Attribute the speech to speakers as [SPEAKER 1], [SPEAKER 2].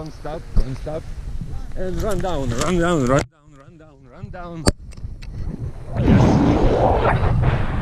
[SPEAKER 1] don't stop, don't stop. And run down, run down, run down, run down, run down. Yes.